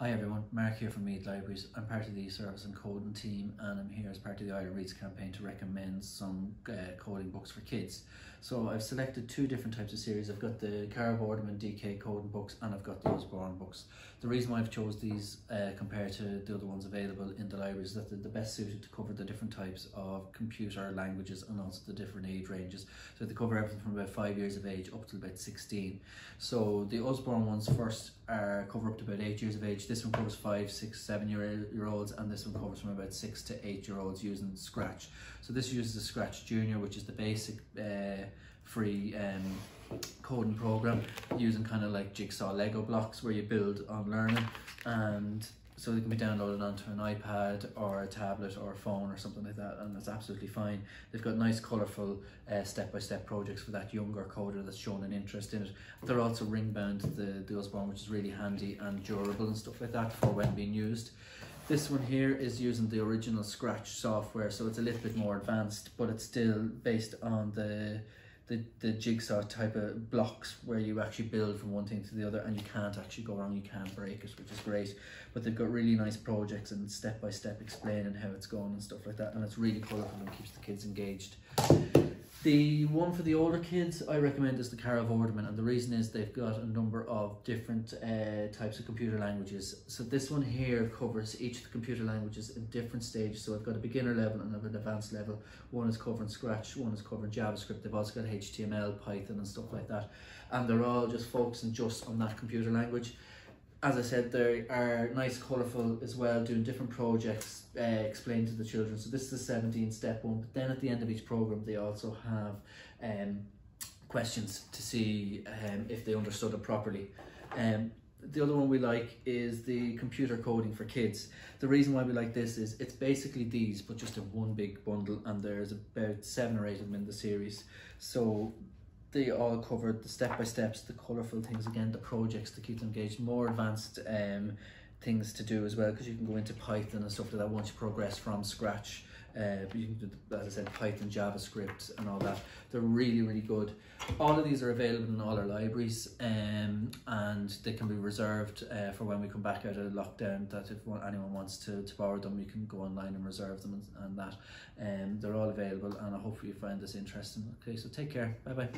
Hi everyone, Mark here from Meath Libraries. I'm part of the service and coding team and I'm here as part of the Ireland Reads campaign to recommend some uh, coding books for kids. So I've selected two different types of series. I've got the Carol Vorderman DK coding books and I've got the Usborne books. The reason why I've chose these uh, compared to the other ones available in the library is that they're the best suited to cover the different types of computer languages and also the different age ranges. So they cover everything from about 5 years of age up to about 16. So the Usborne ones first are cover up to about 8 years of age this one covers five, six, seven year, year olds, and this one covers from about six to eight year olds using Scratch. So this uses the Scratch Junior, which is the basic uh, free um, coding program using kind of like jigsaw Lego blocks where you build on learning and so they can be downloaded onto an iPad or a tablet or a phone or something like that and that's absolutely fine. They've got nice colourful uh, step-by-step projects for that younger coder that's shown an interest in it. They're also ring bound to the, the Usborne which is really handy and durable and stuff like that for when being used. This one here is using the original Scratch software so it's a little bit more advanced but it's still based on the the, the jigsaw type of blocks where you actually build from one thing to the other and you can't actually go wrong, you can't break it, which is great. But they've got really nice projects and step by step explaining how it's going and stuff like that. And it's really colourful and keeps the kids engaged. The one for the older kids I recommend is the Carol Vorderman and the reason is they've got a number of different uh, types of computer languages. So this one here covers each of the computer languages in different stages. So I've got a beginner level and I've an advanced level. One is covering Scratch, one is covering JavaScript. They've also got HTML, Python and stuff like that. And they're all just focusing just on that computer language as I said, they are nice, colourful as well, doing different projects, uh, explained to the children. So this is the 17 step one, but then at the end of each programme, they also have um, questions to see um, if they understood it properly. Um, the other one we like is the computer coding for kids. The reason why we like this is it's basically these, but just in one big bundle, and there's about seven or eight of them in the series. So they all covered the step-by-steps, the colourful things again, the projects to keep them engaged, more advanced um, things to do as well because you can go into Python and stuff like that once you progress from scratch. Uh, you can do, as I said, Python, JavaScript and all that. They're really, really good. All of these are available in all our libraries um, and they can be reserved uh, for when we come back out of lockdown that if anyone wants to, to borrow them, you can go online and reserve them and, and that. Um, they're all available and I hope you find this interesting. Okay, so take care. Bye-bye.